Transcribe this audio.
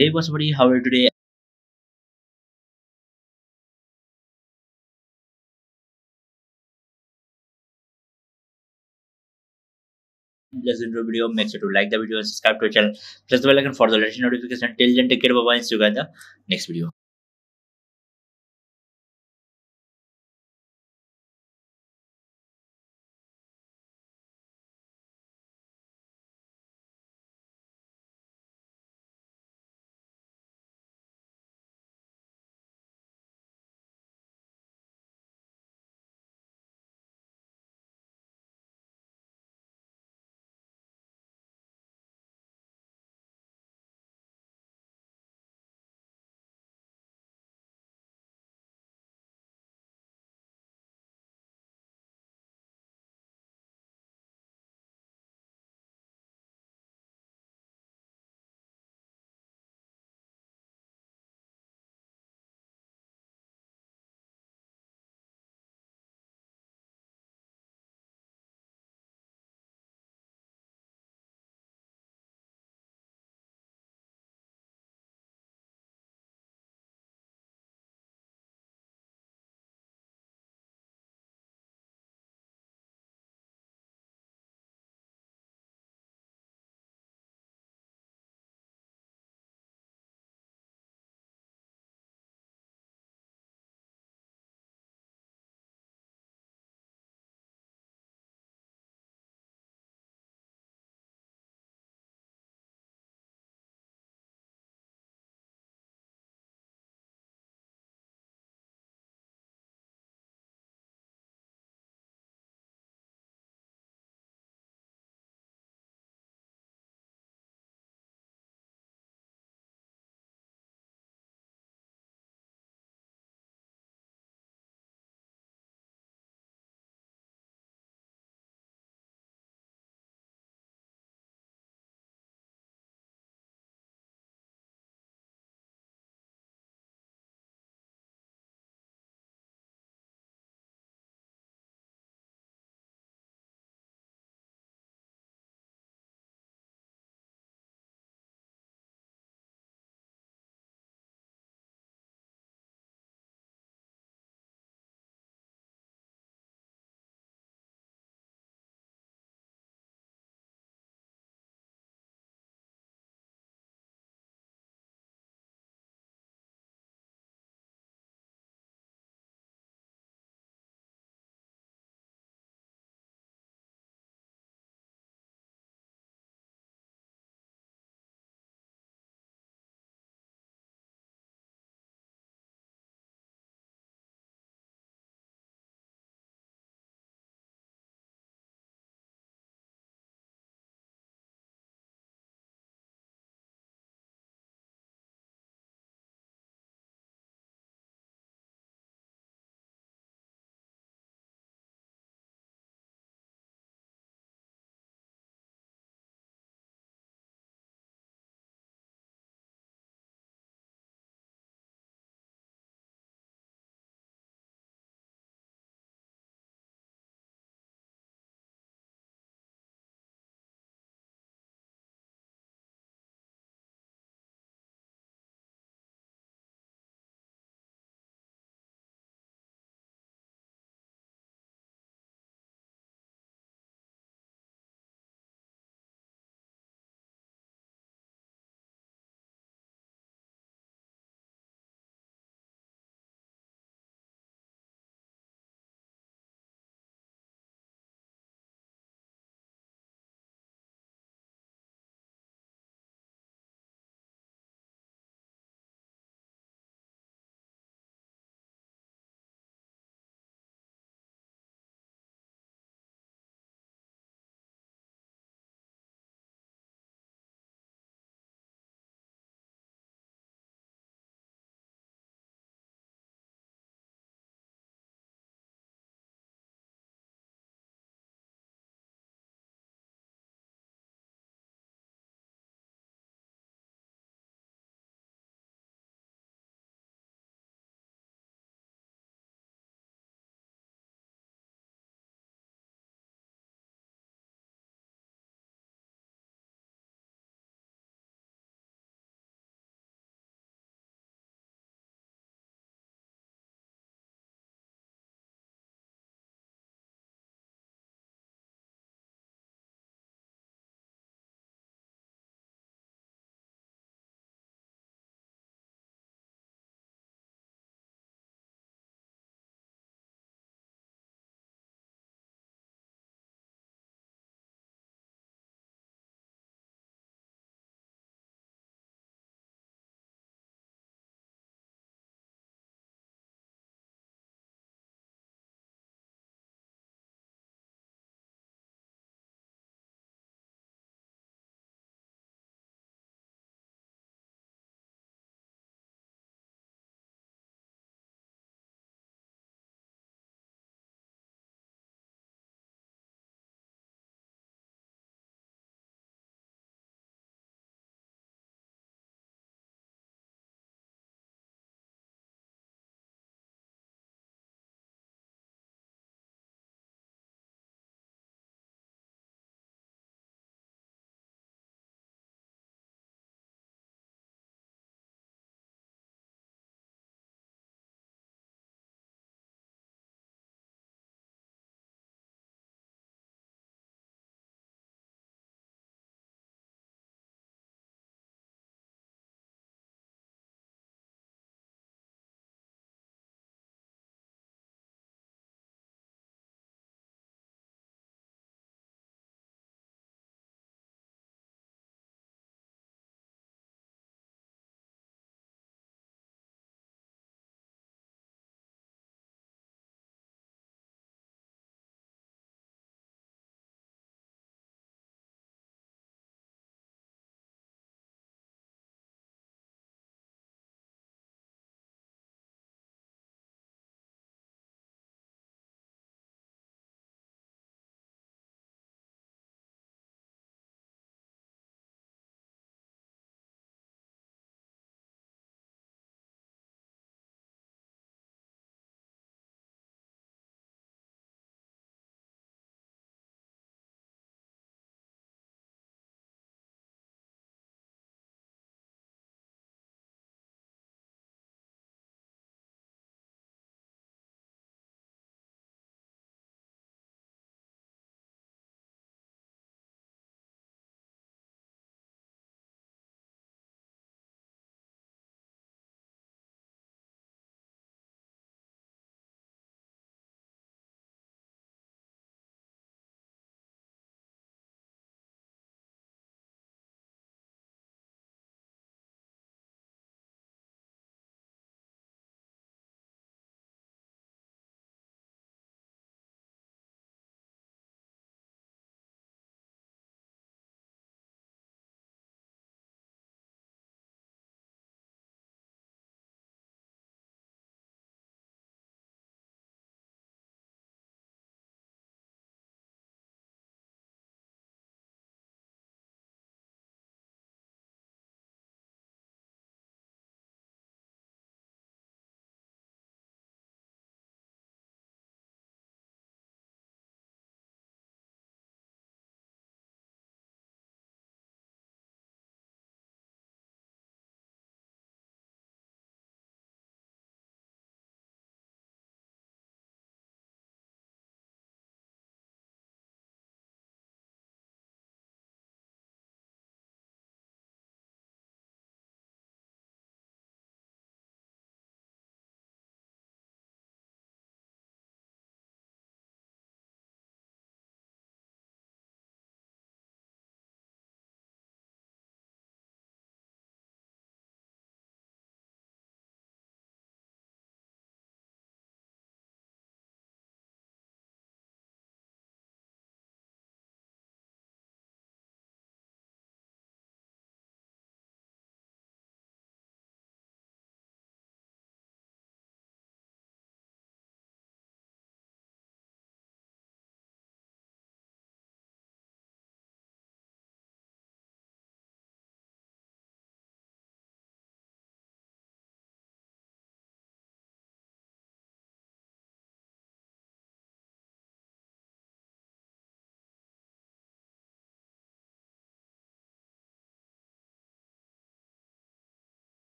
hey what's buddy? How are you today? Let's enjoy the video make sure to like the video and subscribe to the channel. Press the bell icon for the latest notification. Till then take care. Bye bye see you guys in the next video.